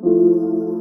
Música